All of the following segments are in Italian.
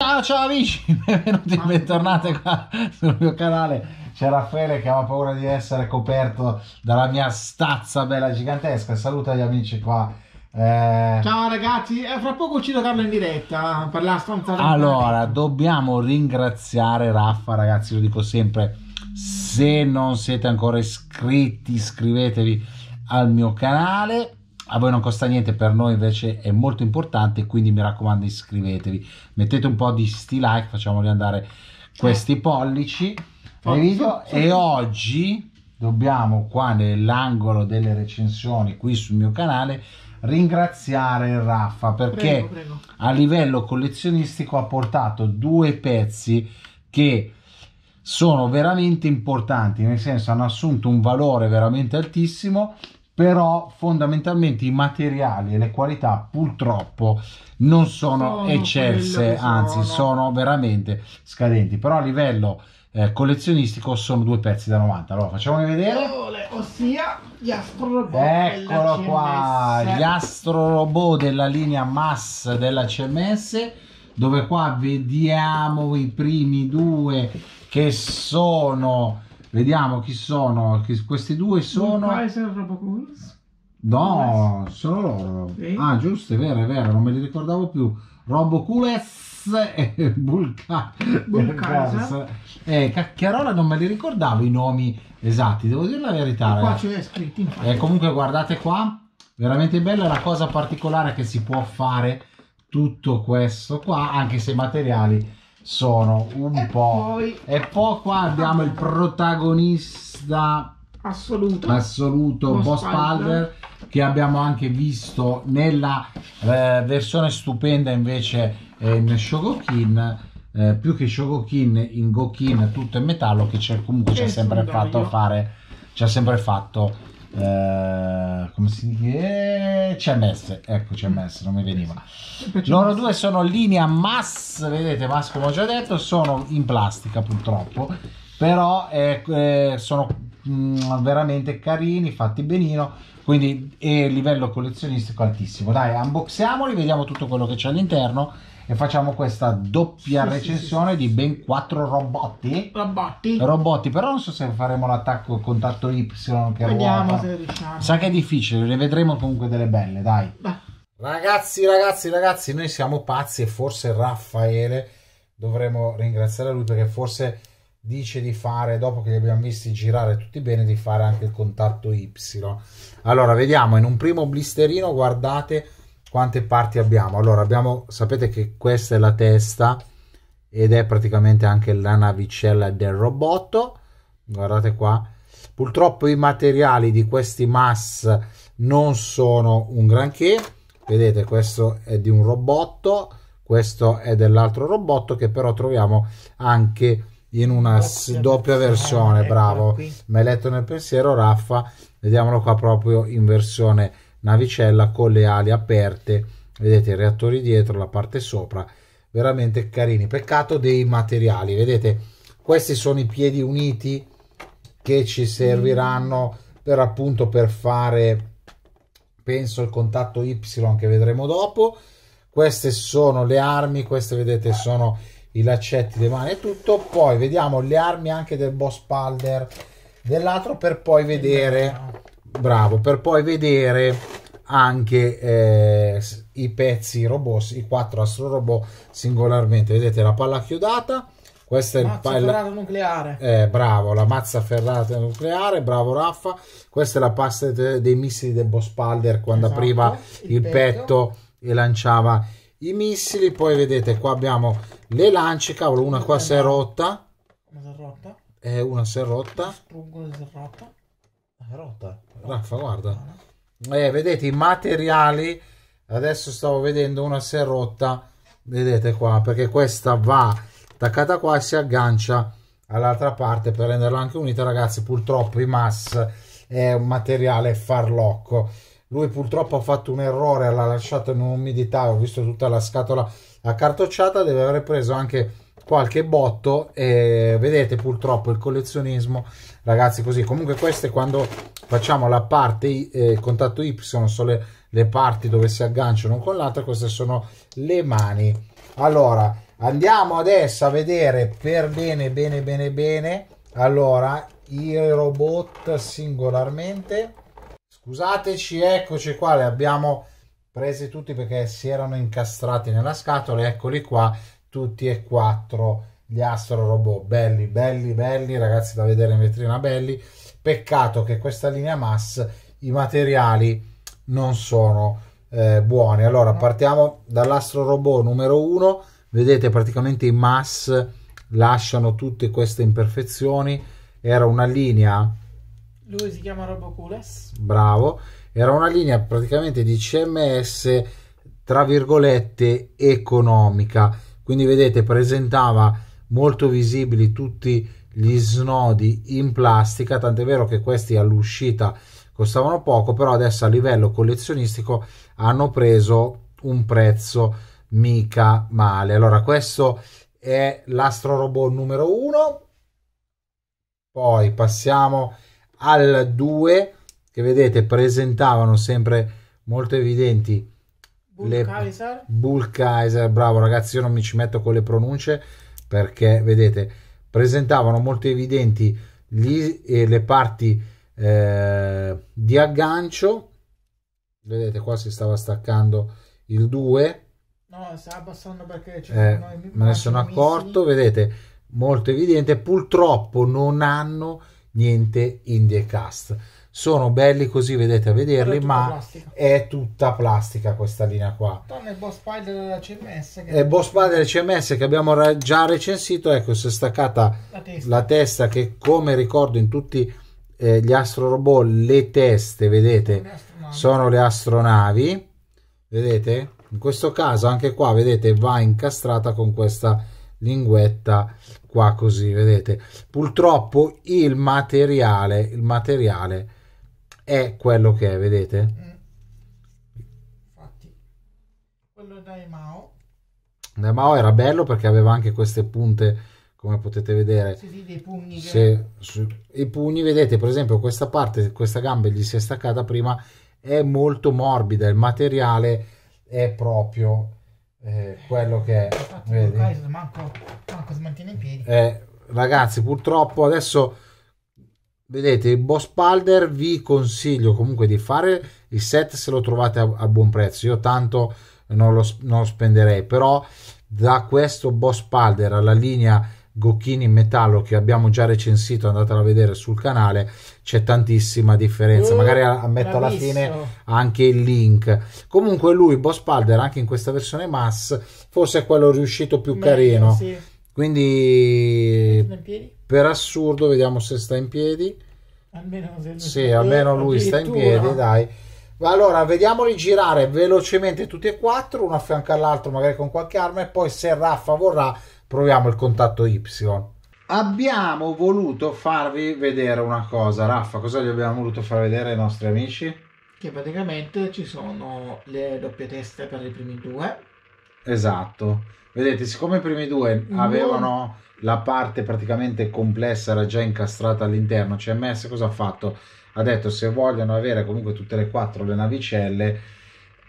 Ciao ciao amici, benvenuti, bentornati qua sul mio canale. C'è Raffaele che aveva paura di essere coperto dalla mia stazza bella gigantesca. Saluta gli amici qua. Eh... Ciao ragazzi, eh, fra poco ci Carlo in diretta per la stanza. Allora, dobbiamo ringraziare Raffa, ragazzi, lo dico sempre. Se non siete ancora iscritti, iscrivetevi al mio canale a voi non costa niente, per noi invece è molto importante, quindi mi raccomando iscrivetevi, mettete un po' di sti like, facciamoli andare questi pollici. Nei video e oggi dobbiamo qua nell'angolo delle recensioni qui sul mio canale ringraziare Raffa perché prego, prego. a livello collezionistico ha portato due pezzi che sono veramente importanti nel senso hanno assunto un valore veramente altissimo però fondamentalmente i materiali e le qualità purtroppo non sono, sono eccelse, anzi sono. sono. veramente scadenti, però a livello eh, collezionistico sono due pezzi da 90. Allora facciamoli vedere. Ossia gli astrorobot. Eccolo qua, gli astrorobot della linea MAS della CMS, dove qua vediamo i primi due che sono Vediamo chi sono. Questi due sono. Kaiser Robocools? No, sono loro. Sì. Ah, giusto, è vero, è vero, non me li ricordavo più. Robocools e Bulka... Bulkaiser. Eh, Cacchiarola non me li ricordavo i nomi esatti, devo dire la verità. Qua c'è scritto infatti. Eh, comunque guardate qua, veramente bella la cosa particolare che si può fare tutto questo qua, anche se i materiali sono un e po'. Poi... E poi qua abbiamo il protagonista assoluto, assoluto Boss, Boss Palder, che abbiamo anche visto nella eh, versione stupenda invece eh, in Shogokin. Eh, più che Shogokin in Gokin tutto in metallo che c'è comunque ci ha sempre fatto fare ci ha sempre fatto eh, come si dice? CMS ecco CMS non mi veniva. Loro due sono linea mass vedete mass come ho già detto sono in plastica purtroppo. Però eh, eh, sono mh, mm, veramente carini fatti benino quindi è livello collezionistico altissimo dai unboxiamoli vediamo tutto quello che c'è all'interno e facciamo questa doppia sì, recensione sì, sì. di ben quattro robotti. Robotti. Robotti, però non so se faremo l'attacco contatto Y che Vediamo ruota. se riusciamo. Sa che è difficile, ne vedremo comunque delle belle, dai. Beh. Ragazzi, ragazzi, ragazzi, noi siamo pazzi e forse Raffaele dovremmo ringraziare lui perché forse dice di fare, dopo che li abbiamo visti girare tutti bene, di fare anche il contatto Y. Allora, vediamo, in un primo blisterino, guardate quante parti abbiamo. Allora abbiamo sapete che questa è la testa ed è praticamente anche la navicella del robot guardate qua. Purtroppo i materiali di questi mass non sono un granché. Vedete questo è di un robot questo è dell'altro robot che però troviamo anche in una doppia, doppia versione bravo. mi hai letto nel pensiero Raffa. Vediamolo qua proprio in versione navicella con le ali aperte. Vedete i reattori dietro la parte sopra. Veramente carini. Peccato dei materiali. Vedete questi sono i piedi uniti che ci serviranno per appunto per fare penso il contatto Y che vedremo dopo. Queste sono le armi queste vedete sono i laccetti le mani e tutto. Poi vediamo le armi anche del boss Palder dell'altro per poi vedere. Bravo per poi vedere anche eh, i pezzi robot i quattro astro robot singolarmente. Vedete la palla chiodata questa mazza è il palla ferrata nucleare. Eh, bravo la mazza ferrata nucleare bravo Raffa. Questa è la pasta dei missili del boss Palder quando esatto, apriva il, il petto. petto e lanciava i missili poi vedete qua abbiamo le lance cavolo una qua si è rotta una si è rotta eh, una si è rotta una si è rotta è rotta. Raffa, guarda. Eh, vedete i materiali. Adesso stavo vedendo una si è rotta. Vedete qua, perché questa va attaccata qua e si aggancia all'altra parte per renderla anche unita. Ragazzi, purtroppo i mass è un materiale farlocco. Lui purtroppo ha fatto un errore, l'ha lasciato in umidità. Ho visto tutta la scatola accartocciata. Deve aver preso anche qualche botto e vedete purtroppo il collezionismo ragazzi così comunque queste quando facciamo la parte eh, contatto Y sono le, le parti dove si agganciano con l'altra queste sono le mani allora andiamo adesso a vedere per bene bene bene bene allora i robot singolarmente scusateci eccoci qua li abbiamo presi tutti perché si erano incastrati nella scatola eccoli qua tutti e quattro gli Astro Robot belli belli belli ragazzi da vedere in vetrina belli. Peccato che questa linea mass i materiali non sono eh, buoni. Allora partiamo dall'Astro Robot numero 1 vedete praticamente i mass lasciano tutte queste imperfezioni. Era una linea lui si chiama Robocules. Bravo. Era una linea praticamente di CMS tra virgolette economica. Quindi vedete presentava molto visibili tutti gli snodi in plastica tant'è vero che questi all'uscita costavano poco però adesso a livello collezionistico hanno preso un prezzo mica male. Allora questo è l'astro robot numero 1 poi passiamo al 2 che vedete presentavano sempre molto evidenti Bull le Kaiser. Bull Kaiser, bravo ragazzi, io non mi ci metto con le pronunce perché vedete presentavano molto evidenti gli, eh, le parti eh, di aggancio. Vedete qua si stava staccando il 2. No, sta abbassando perché eh, me ne sono accorto, vedete, molto evidente. Purtroppo non hanno niente in the cast. Sono belli così vedete a vederli ma plastica. è tutta plastica questa linea qua. È il boss spider della CMS che... è il boss spider della CMS che abbiamo già recensito ecco si è staccata la testa, la testa che come ricordo in tutti eh, gli astro robot le teste vedete le sono le astronavi vedete? In questo caso anche qua vedete va incastrata con questa linguetta qua così vedete purtroppo il materiale il materiale è quello che è, vedete? Mm. Infatti, quello dai Mao. Dai Mao era bello perché aveva anche queste punte, come potete vedere. Sì, sì, dei pugni. Che... Su, I pugni, vedete, per esempio, questa parte, questa gamba gli si è staccata prima, è molto morbida, il materiale è proprio eh, quello che è. Infatti, vedi? Manco, manco si mantiene in piedi. Eh, ragazzi, purtroppo adesso vedete il boss palder vi consiglio comunque di fare il set se lo trovate a, a buon prezzo io tanto non lo, non lo, spenderei però da questo boss palder alla linea Gocchini in metallo che abbiamo già recensito andatela a vedere sul canale c'è tantissima differenza. Uh, magari metto alla fine anche il link. Comunque lui boss palder anche in questa versione mass forse è quello riuscito più Meglio, carino. sì. quindi per assurdo vediamo se sta in piedi. Almeno sì almeno lui sta in piedi dai. Allora vediamoli girare velocemente tutti e quattro uno a fianco all'altro magari con qualche arma e poi se Raffa vorrà proviamo il contatto Y. Abbiamo voluto farvi vedere una cosa. Raffa cosa gli abbiamo voluto far vedere ai nostri amici? Che praticamente ci sono le doppie teste per i primi due. Esatto. Vedete siccome i primi due avevano la parte praticamente complessa era già incastrata all'interno CMS cosa ha fatto? ha detto se vogliono avere comunque tutte le quattro le navicelle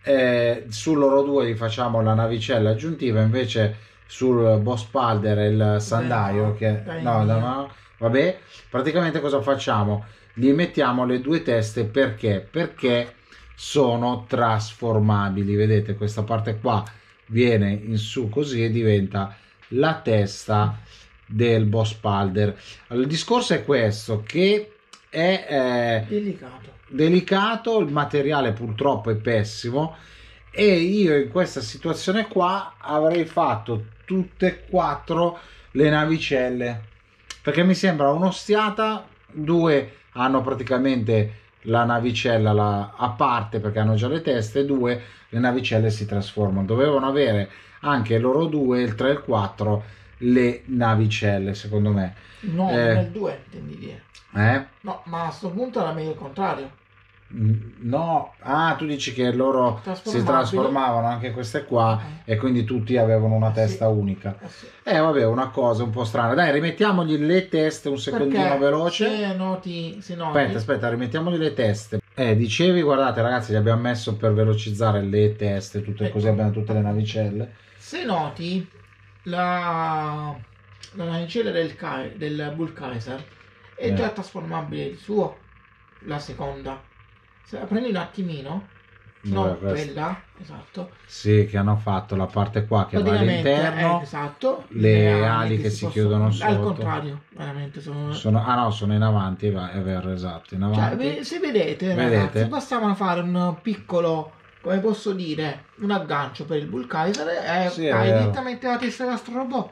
eh, su loro due gli facciamo la navicella aggiuntiva invece sul boss palder e il sandaio che no, no, no, vabbè praticamente cosa facciamo? Gli mettiamo le due teste perché? Perché sono trasformabili. Vedete questa parte qua viene in su così e diventa la testa del boss Palder. il discorso è questo, che è eh, delicato. delicato, il materiale purtroppo è pessimo e io in questa situazione qua avrei fatto tutte e quattro le navicelle perché mi sembra un'ostiata, due hanno praticamente la navicella la, a parte perché hanno già le teste, due le navicelle si trasformano. Dovevano avere anche loro due, il 3 e il 4, le navicelle, secondo me. No, eh, nel 2 intendi dire. Eh? No, ma a questo punto era meglio il contrario. No, ah, tu dici che loro si trasformavano anche queste qua eh. e quindi tutti avevano una testa sì. unica. Eh, sì. eh, vabbè, una cosa un po' strana. Dai, rimettiamogli le teste un secondino Perché veloce. Se noti, se noti. Aspetta, aspetta, rimettiamogli le teste. Eh, dicevi, guardate ragazzi, gli abbiamo messo per velocizzare le teste, tutte ecco. così abbiamo tutte le navicelle. Se noti, la, la navicella del, del Bull Kaiser è eh. già trasformabile il suo, la seconda se la prendi un attimino, no, quella, esatto. Sì, che hanno fatto la parte qua che va all'interno, eh, esatto, le, le ali che, che si, si chiudono sotto. Al contrario, veramente sono... sono... Ah no, sono in avanti, è vero, esatto, in cioè, avanti. Cioè, se vedete, vedete? ragazzi, bastava fare un piccolo come posso dire, un aggancio per il Bull Kaiser e sì, hai direttamente la testa del nostro robot.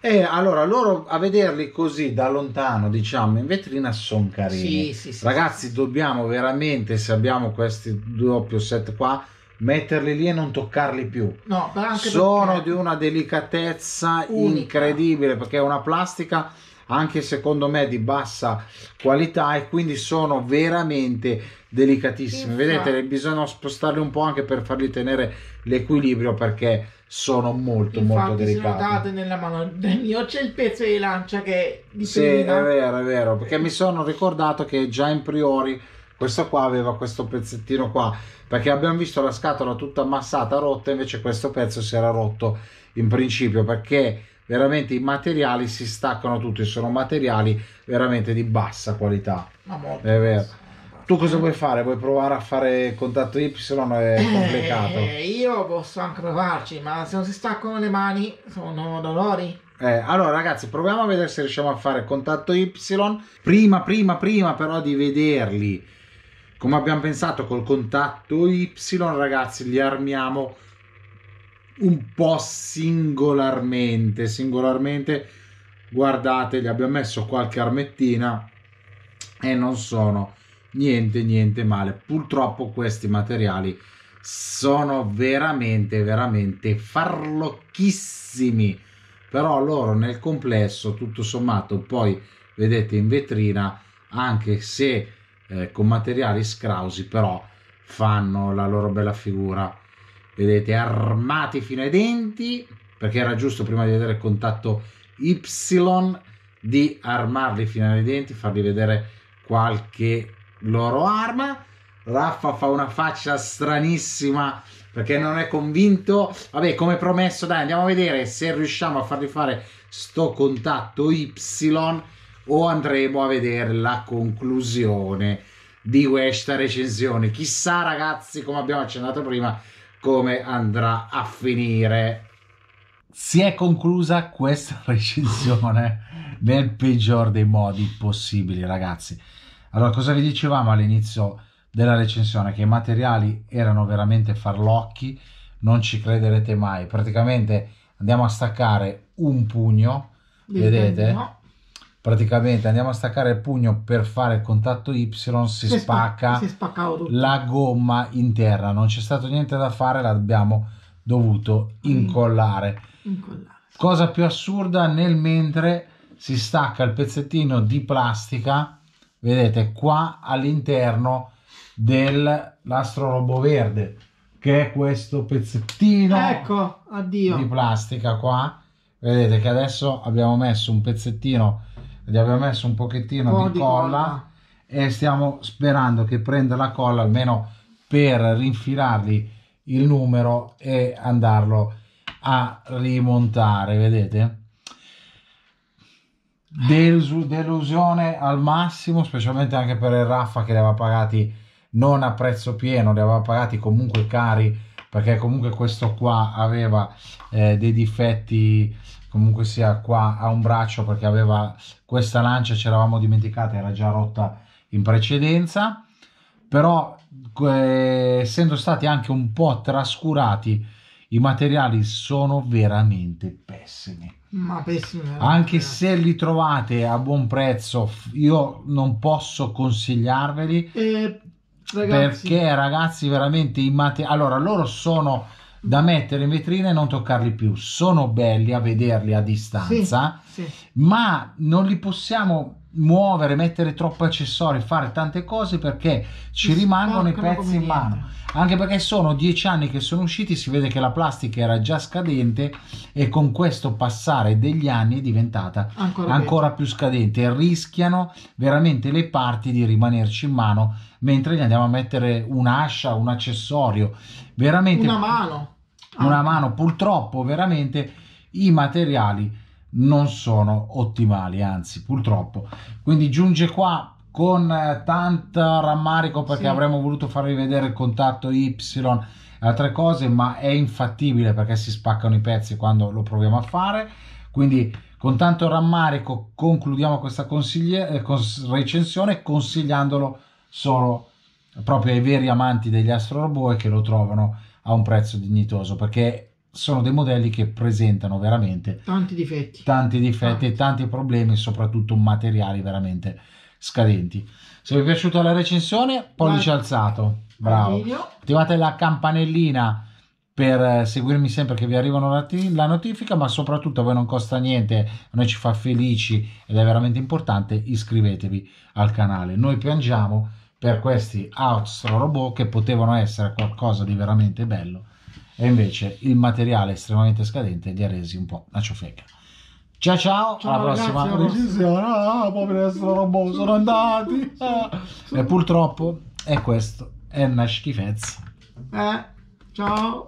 E allora loro a vederli così da lontano, diciamo, in vetrina sono carini. Sì, sì, sì, Ragazzi, dobbiamo veramente, se abbiamo questi doppio set qua, metterli lì e non toccarli più. No, sono di una delicatezza Unica. incredibile perché è una plastica anche secondo me di bassa qualità e quindi sono veramente delicatissimi. Infatti. Vedete, bisogna spostarli un po' anche per farli tenere l'equilibrio perché sono molto Infatti, molto delicati. date nella mano del mio c'è il pezzo di lancia che di Sì, è vero, è vero, perché mi sono ricordato che già in priori questo qua aveva questo pezzettino qua, perché abbiamo visto la scatola tutta ammassata, rotta, invece questo pezzo si era rotto in principio perché veramente i materiali si staccano tutti, sono materiali veramente di bassa qualità. Ma molto è vero. Tu cosa vuoi fare? Vuoi provare a fare contatto Y? È complicato. Eh, io posso anche provarci, ma se non si staccano le mani sono dolori. Eh, allora ragazzi, proviamo a vedere se riusciamo a fare contatto Y. Prima, prima, prima però di vederli, come abbiamo pensato col contatto Y, ragazzi, li armiamo un po' singolarmente. Singolarmente, guardate, gli abbiamo messo qualche armettina e non sono niente niente male purtroppo questi materiali sono veramente veramente farlocchissimi però loro nel complesso tutto sommato poi vedete in vetrina anche se eh, con materiali scrausi però fanno la loro bella figura vedete armati fino ai denti perché era giusto prima di vedere il contatto Y di armarli fino ai denti farvi vedere qualche loro arma. Raffa fa una faccia stranissima perché non è convinto. Vabbè, come promesso, dai, andiamo a vedere se riusciamo a fargli fare sto contatto Y o andremo a vedere la conclusione di questa recensione. Chissà, ragazzi, come abbiamo accennato prima, come andrà a finire. Si è conclusa questa recensione nel peggior dei modi possibili, ragazzi. Allora, cosa vi dicevamo all'inizio della recensione? Che i materiali erano veramente farlocchi, non ci crederete mai. Praticamente andiamo a staccare un pugno, vedete? Praticamente andiamo a staccare il pugno per fare il contatto Y, si, si spacca si la gomma interna. Non c'è stato niente da fare, l'abbiamo dovuto incollare. incollare. Cosa più assurda, nel mentre si stacca il pezzettino di plastica vedete qua all'interno dell'astro robo verde che è questo pezzettino ecco di plastica qua vedete che adesso abbiamo messo un pezzettino gli abbiamo messo un pochettino un di, di colla, colla, e stiamo sperando che prenda la colla almeno per rinfilargli il numero e andarlo a rimontare vedete? Delusione al massimo, specialmente anche per il Raffa che li aveva pagati non a prezzo pieno, li aveva pagati comunque cari perché comunque questo qua aveva eh, dei difetti comunque sia qua a un braccio perché aveva questa lancia ci eravamo dimenticati era già rotta in precedenza però eh, essendo stati anche un po' trascurati i materiali sono veramente pessimi ma pessimi. Anche se li trovate a buon prezzo, io non posso consigliarveli. Eh, ragazzi. Perché ragazzi, veramente i materiali... Allora, loro sono da mettere in vetrina e non toccarli più. Sono belli a vederli a distanza, sì, sì. ma non li possiamo muovere, mettere troppi accessori, fare tante cose perché ci Si rimangono i pezzi in mano. niente. Anche perché sono dieci anni che sono usciti, si vede che la plastica era già scadente e con questo passare degli anni è diventata Ancora, ancora più scadente e rischiano veramente le parti di rimanerci in mano mentre gli andiamo a mettere un'ascia, un accessorio, veramente una mano. Una Ah, mano purtroppo veramente i materiali non sono ottimali anzi purtroppo. Quindi giunge qua con eh, tanta rammarico perché Sì. avremmo voluto farvi vedere il contatto Y e altre cose ma è infattibile perché si spaccano i pezzi quando lo proviamo a fare. Quindi con tanto rammarico concludiamo questa consiglie- eh, cons- recensione consigliandolo solo proprio ai veri amanti degli Astro Robot e che lo trovano a un prezzo dignitoso perché sono dei modelli che presentano veramente tanti difetti. tanti difetti e tanti. problemi soprattutto materiali veramente scadenti. Se vi è piaciuta la recensione pollice Like. alzato. bravo. attivate la campanellina per eh, seguirmi sempre che vi arrivano la, la notifica ma soprattutto a voi non costa niente a noi ci fa felici ed è veramente importante iscrivetevi al canale. Noi piangiamo per questi Astro Robot che potevano essere qualcosa di veramente bello e invece il materiale estremamente scadente li ha resi un po' una ciofeca. Ciao ciao, Ciao, alla ragazzi, prossima recensione ah poveri Astro Robot sono andati. Ah. e purtroppo è questo. È una schifezza. Eh, ciao.